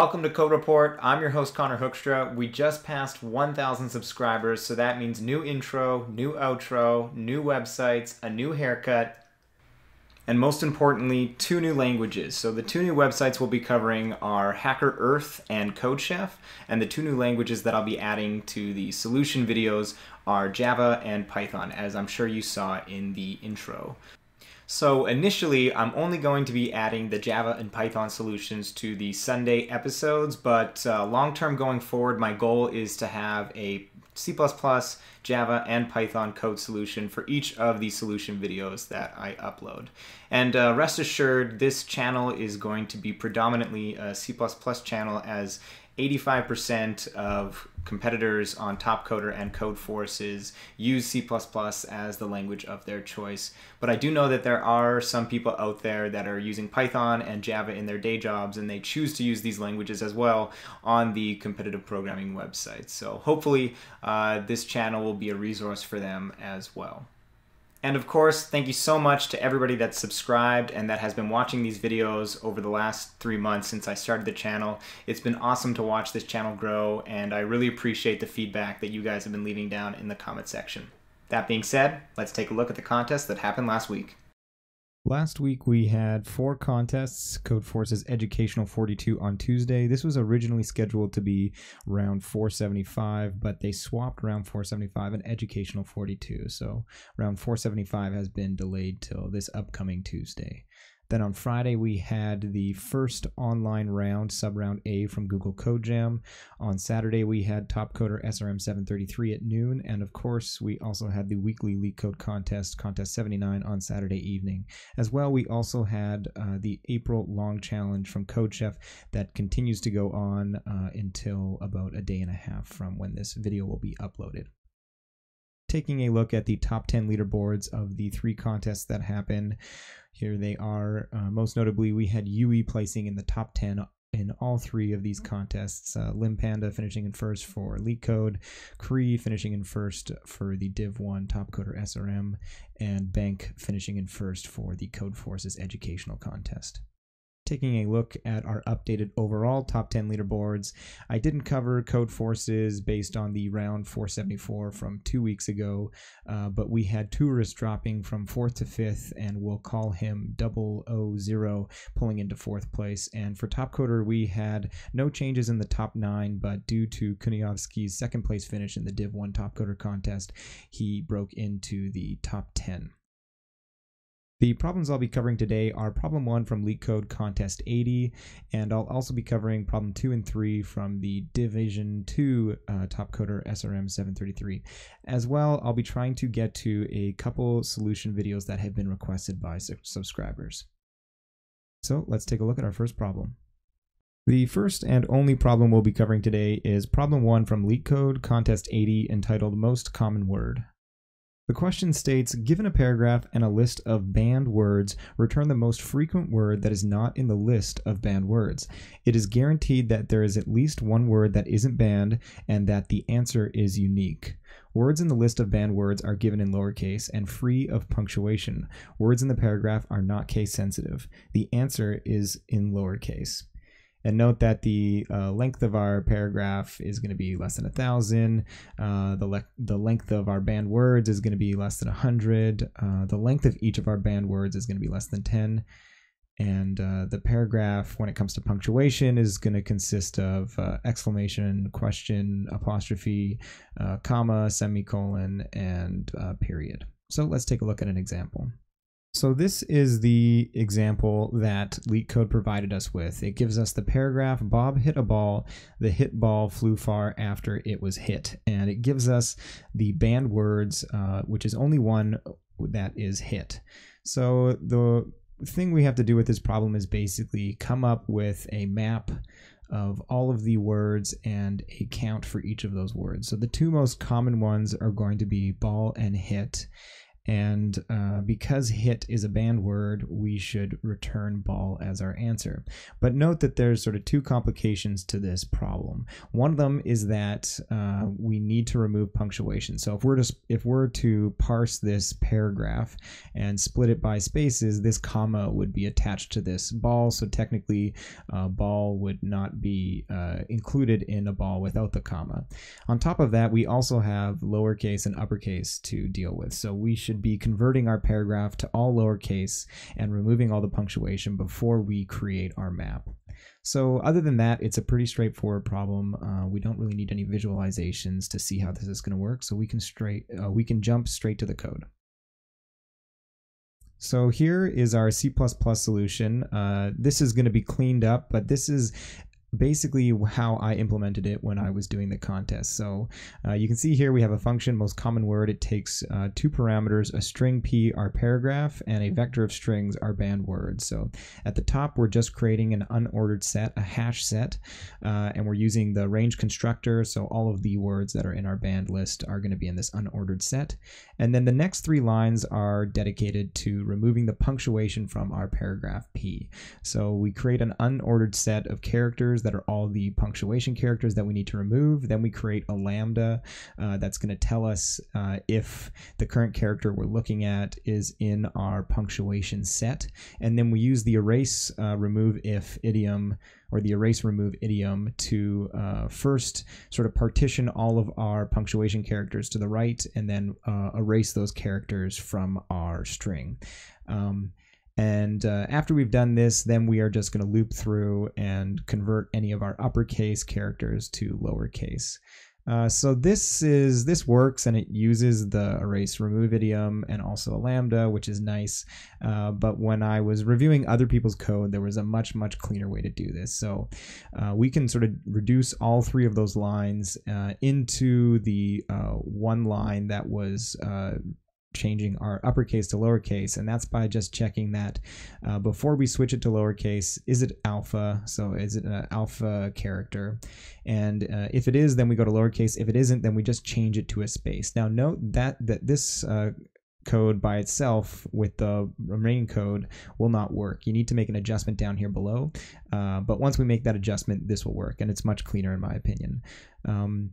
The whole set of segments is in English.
Welcome to Code Report. I'm your host, Conor Hoekstra. We just passed 1,000 subscribers, so that means new intro, new outro, new websites, a new haircut, and most importantly, two new languages. So the two new websites we'll be covering are HackerEarth and CodeChef, and the two new languages that I'll be adding to the solution videos are Java and Python, as I'm sure you saw in the intro. So initially, I'm only going to be adding the Java and Python solutions to the Sunday episodes, but uh, long term going forward, my goal is to have a C++, Java, and Python code solution for each of the solution videos that I upload. And uh, rest assured, this channel is going to be predominantly a C++ channel as 85% of competitors on Topcoder and Codeforces use C++ as the language of their choice. But I do know that there are some people out there that are using Python and Java in their day jobs, and they choose to use these languages as well on the competitive programming websites. So hopefully uh, this channel will be a resource for them as well. And of course, thank you so much to everybody that's subscribed and that has been watching these videos over the last three months since I started the channel. It's been awesome to watch this channel grow, and I really appreciate the feedback that you guys have been leaving down in the comment section. That being said, let's take a look at the contest that happened last week. Last week we had four contests. Codeforces Educational 42 on Tuesday. This was originally scheduled to be round 475, but they swapped round 475 and Educational 42. So round 475 has been delayed till this upcoming Tuesday. Then on Friday, we had the first online round, sub round A from Google Code Jam. On Saturday, we had Topcoder SRM 733 at noon. And of course, we also had the weekly LeetCode contest, Contest 79, on Saturday evening. As well, we also had uh, the April long challenge from CodeChef that continues to go on uh, until about a day and a half from when this video will be uploaded taking a look at the top 10 leaderboards of the three contests that happened. Here they are. Uh, most notably, we had UE placing in the top 10 in all three of these contests. Uh, Limpanda finishing in first for LeetCode, Cree finishing in first for the Div 1 Topcoder SRM, and Bank finishing in first for the Codeforces Educational Contest taking a look at our updated overall top 10 leaderboards. I didn't cover Codeforces based on the round 474 from two weeks ago, uh, but we had Tourist dropping from fourth to fifth, and we'll call him 000, pulling into fourth place. And for Topcoder, we had no changes in the top nine, but due to Kuniavski's second place finish in the Div 1 Topcoder contest, he broke into the top 10. The problems I'll be covering today are problem 1 from LeetCode Contest 80, and I'll also be covering problem 2 and 3 from the Division 2 uh, Topcoder SRM 733. As well, I'll be trying to get to a couple solution videos that have been requested by su subscribers. So let's take a look at our first problem. The first and only problem we'll be covering today is problem 1 from LeetCode Contest 80 entitled Most Common Word. The question states, given a paragraph and a list of banned words, return the most frequent word that is not in the list of banned words. It is guaranteed that there is at least one word that isn't banned and that the answer is unique. Words in the list of banned words are given in lowercase and free of punctuation. Words in the paragraph are not case sensitive. The answer is in lowercase. And note that the uh, length of our paragraph is going to be less than a thousand. Uh, the le- the length of our banned words is going to be less than a hundred. Uh, the length of each of our banned words is going to be less than ten. And uh, the paragraph, when it comes to punctuation, is going to consist of uh, exclamation, question, apostrophe, uh, comma, semicolon, and period. So let's take a look at an example. So this is the example that LeetCode provided us with. It gives us the paragraph, Bob hit a ball, the hit ball flew far after it was hit. And it gives us the banned words, uh, which is only one that is hit. So the thing we have to do with this problem is basically come up with a map of all of the words and a count for each of those words. So the two most common ones are going to be ball and hit And uh, because hit is a banned word, we should return ball as our answer. But note that there's sort of two complications to this problem. One of them is that uh, we need to remove punctuation. So if we're to if we're to parse this paragraph and split it by spaces, this comma would be attached to this ball. So technically, uh, ball would not be uh, included in a ball without the comma. On top of that, we also have lowercase and uppercase to deal with. So we should be converting our paragraph to all lowercase and removing all the punctuation before we create our map. So other than that, it's a pretty straightforward problem. Uh, we don't really need any visualizations to see how this is going to work. So we can straight uh, we can jump straight to the code. So here is our C++ solution. Uh, this is going to be cleaned up, but this is basically how I implemented it when I was doing the contest. So uh, you can see here we have a function, most common word. It takes uh, two parameters, a string p, our paragraph, and a vector of strings, our banned words. So at the top, we're just creating an unordered set, a hash set, uh, and we're using the range constructor. So all of the words that are in our banned list are going to be in this unordered set. And then the next three lines are dedicated to removing the punctuation from our paragraph p. So we create an unordered set of characters characters that are all the punctuation characters that we need to remove. Then we create a lambda uh, that's going to tell us uh, if the current character we're looking at is in our punctuation set. And then we use the erase uh, remove if idiom or the erase remove idiom to uh, first sort of partition all of our punctuation characters to the right and then uh, erase those characters from our string. Um, and uh, after we've done this, then we are just going to loop through and convert any of our uppercase characters to lowercase. Uh, so this is this works and it uses the erase remove idiom and also a lambda, which is nice. Uh, but when I was reviewing other people's code, there was a much much cleaner way to do this. So uh, we can sort of reduce all three of those lines uh, into the uh, one line that was uh, changing our uppercase to lowercase and that's by just checking that uh, before we switch it to lowercase is it alpha so is it an alpha character and uh, if it is then we go to lowercase if it isn't then we just change it to a space now note that that this uh, code by itself with the remaining code will not work. You need to make an adjustment down here below. Uh, but once we make that adjustment, this will work, and it's much cleaner in my opinion. Um,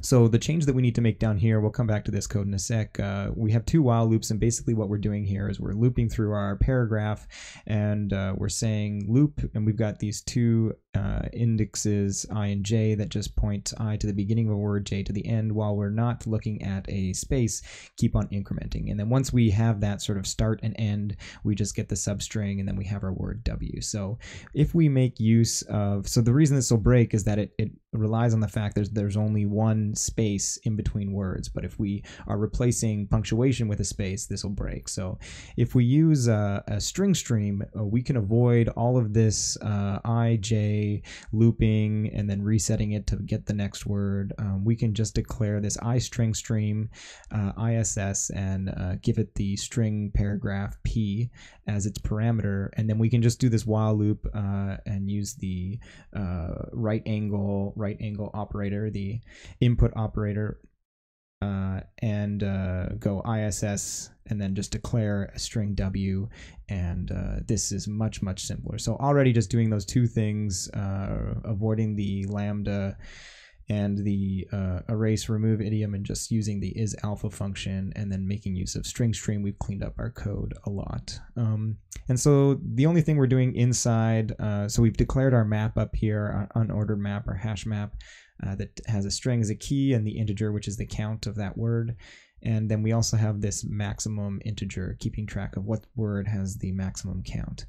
so the change that we need to make down here, we'll come back to this code in a sec. Uh, we have two while loops, and basically what we're doing here is we're looping through our paragraph, and uh, we're saying loop, and we've got these two uh, indexes i and j that just point i to the beginning of a word, j to the end, while we're not looking at a space, keep on incrementing. And then once we have that sort of start and end, we just get the substring, and then we have our word w. So if we make use of, so the reason this will break is that it, it relies on the fact there's there's only one space in between words. But if we are replacing punctuation with a space, this will break. So if we use a, a string stream, uh, we can avoid all of this uh, i, j looping and then resetting it to get the next word. Um, we can just declare this i string stream uh, iss and uh, give it the string paragraph p as its parameter. And then we can just do this while loop uh, and use the uh, right angle right angle operator, the operator, uh, and uh, go ISS and then just declare a string W. And uh, this is much, much simpler. So already just doing those two things, uh, avoiding the lambda and the uh, erase remove idiom and just using the is alpha function and then making use of string stream we've cleaned up our code a lot um, and so the only thing we're doing inside uh, so we've declared our map up here our unordered map or hash map uh, that has a string as a key and the integer which is the count of that word. And then we also have this maximum integer keeping track of what word has the maximum count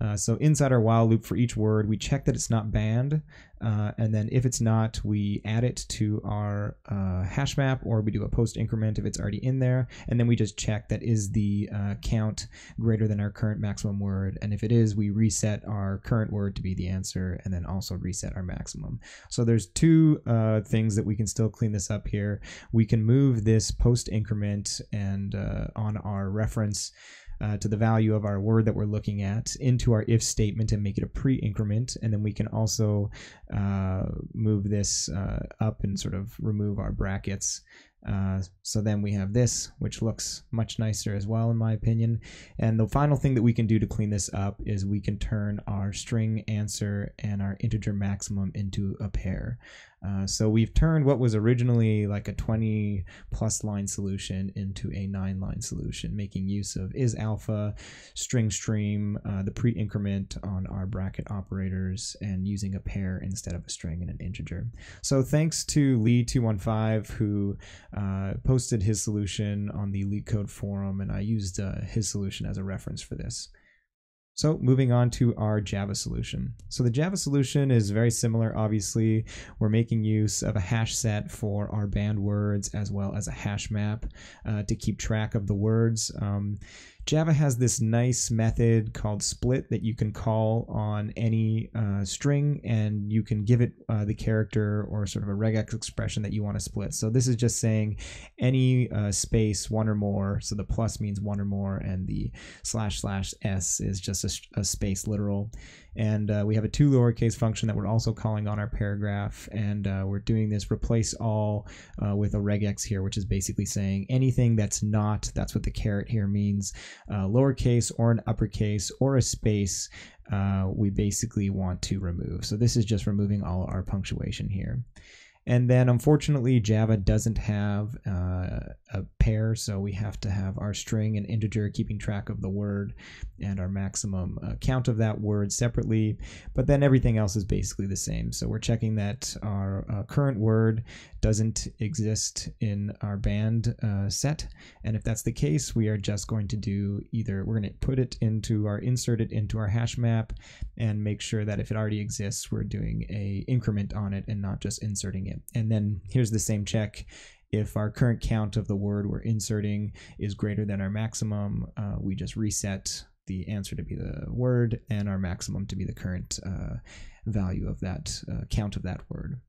uh, so inside our while loop for each word, we check that it's not banned, uh, and then if it's not, we add it to our uh, hash map, or we do a post increment if it's already in there, and then we just check that is the uh, count greater than our current maximum word, and if it is, we reset our current word to be the answer, and then also reset our maximum. So there's two uh, things that we can still clean this up here. We can move this post increment and on our reference uh, to the value of our word that we're looking at into our if statement and make it a pre-increment and then we can also uh, move this uh, up and sort of remove our brackets Uh, so then we have this, which looks much nicer as well, in my opinion. And the final thing that we can do to clean this up is we can turn our string answer and our integer maximum into a pair. Uh, so we've turned what was originally like a 20 plus line solution into a 9 line solution, making use of is alpha, string stream, uh, the pre increment on our bracket operators, and using a pair instead of a string and an integer. So thanks to Lee215 who uh, posted his solution on the LeetCode forum, and I used uh, his solution as a reference for this. So moving on to our Java solution. So the Java solution is very similar. Obviously, we're making use of a hash set for our banned words as well as a hash map uh, to keep track of the words. Um, Java has this nice method called split that you can call on any uh, string and you can give it uh, the character or sort of a regex expression that you want to split. So this is just saying any uh, space one or more. So the plus means one or more and the slash slash s is just a, a space literal. And uh, we have a two lowercase function that we're also calling on our paragraph. And uh, we're doing this replace all uh, with a regex here, which is basically saying anything that's not, that's what the caret here means, uh, lowercase or an uppercase or a space, uh, we basically want to remove. So this is just removing all our punctuation here. And then unfortunately, Java doesn't have uh, a pair, so we have to have our string and integer keeping track of the word and our maximum uh, count of that word separately. But then everything else is basically the same. So we're checking that our uh, current word doesn't exist in our banned uh, set. And if that's the case, we are just going to do either we're going to put it into our insert it into our hash map and make sure that if it already exists, we're doing a increment on it and not just inserting it. And then here's the same check. If our current count of the word we're inserting is greater than our maximum, uh, we just reset the answer to be the word and our maximum to be the current uh, value of that uh, count of that word.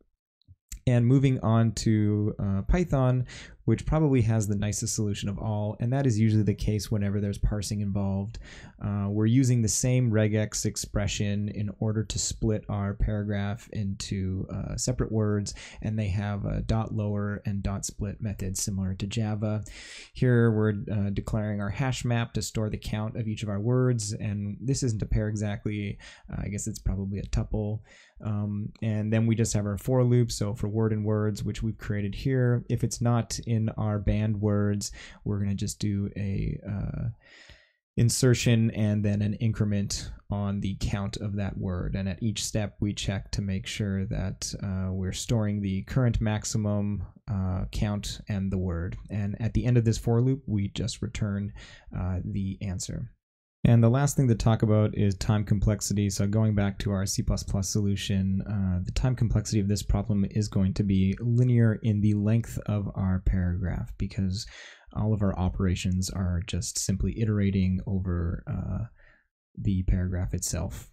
And moving on to uh, Python, which probably has the nicest solution of all, and that is usually the case whenever there's parsing involved. Uh, we're using the same regex expression in order to split our paragraph into uh, separate words, and they have a dot lower and dot split method similar to Java. Here we're uh, declaring our hash map to store the count of each of our words, and this isn't a pair exactly. Uh, I guess it's probably a tuple. Um, and then we just have our for loop. So for word and words, which we've created here, if it's not in our banned words, we're going to just do a uh, insertion and then an increment on the count of that word. And at each step, we check to make sure that uh, we're storing the current maximum uh, count and the word. And at the end of this for loop, we just return uh, the answer. And the last thing to talk about is time complexity. So going back to our C++ solution, uh, the time complexity of this problem is going to be linear in the length of our paragraph because all of our operations are just simply iterating over uh, the paragraph itself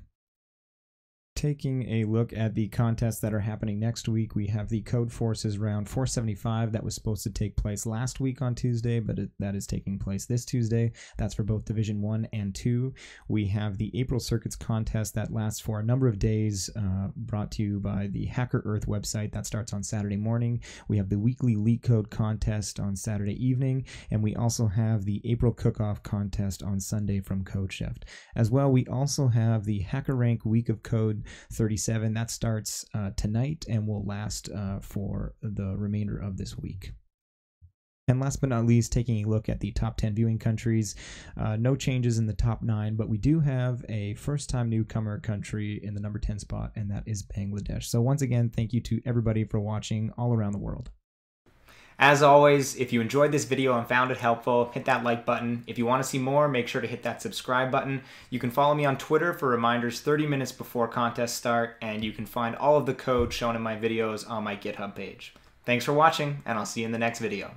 taking a look at the contests that are happening next week, we have the Codeforces round 475 that was supposed to take place last week on Tuesday, but it, that is taking place this Tuesday. That's for both Division 1 and 2. We have the April Circuits contest that lasts for a number of days, uh, brought to you by the HackerEarth website. That starts on Saturday morning. We have the weekly LeetCode contest on Saturday evening, and we also have the April Cook-Off contest on Sunday from CodeChef. As well, we also have the HackerRank Week of Code 37. That starts uh, tonight and will last uh, for the remainder of this week. And last but not least, taking a look at the top 10 viewing countries. Uh, no changes in the top nine, but we do have a first time newcomer country in the number 10 spot, and that is Bangladesh. So, once again, thank you to everybody for watching all around the world. As always, if you enjoyed this video and found it helpful, hit that like button. If you want to see more, make sure to hit that subscribe button. You can follow me on Twitter for reminders 30 minutes before contests start, and you can find all of the code shown in my videos on my GitHub page. Thanks for watching, and I'll see you in the next video.